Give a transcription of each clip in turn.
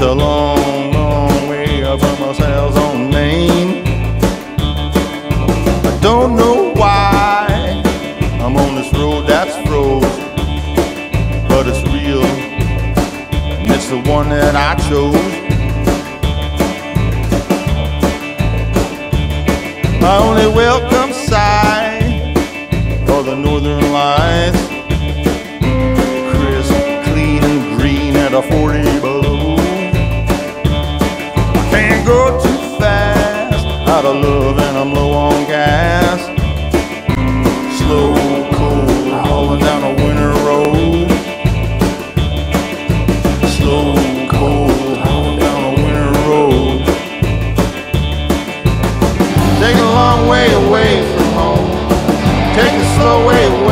it's a long, long way from ourselves on Main. I don't know why I'm on this road that's froze, but it's real, and it's the one that I chose. My only welcome sight are the northern lights, out of love, and I'm low on gas. Slow, cold, hauling down a winter road. Slow, cold, hauling down a winter road. Take a long way away from home. Take a slow way away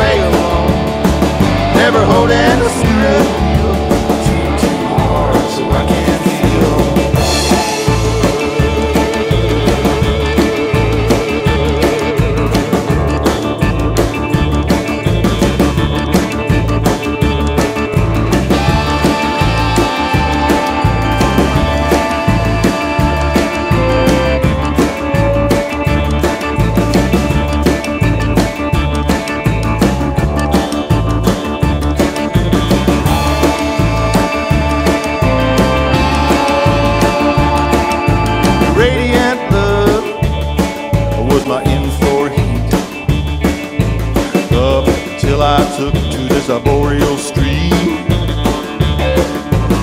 till I took to this arboreal street.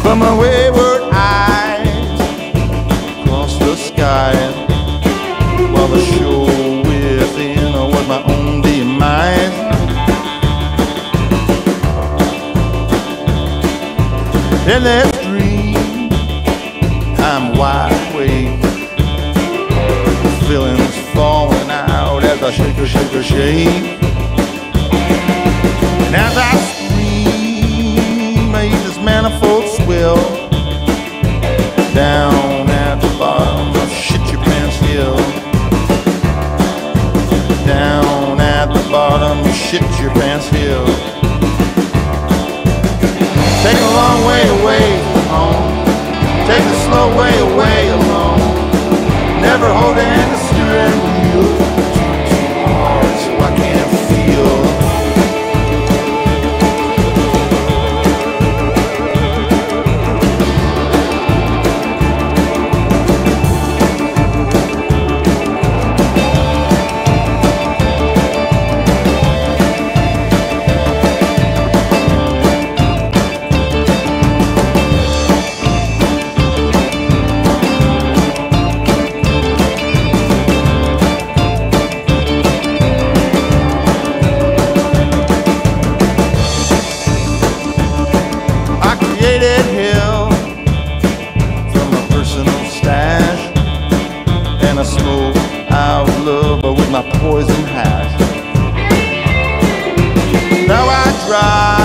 From my wayward eyes across the sky, while the shore within was my own demise. In this dream, I'm wide awake. Feelings falling out as I shake shake shake. As I scream, eat this manifold swill. Down at the bottom of shit your pants hill. Down at the bottom of shit your pants hill. Take a long way away from home. Take a slow way away I created from a personal stash, and I smoke out love with my poison hash. Now I drive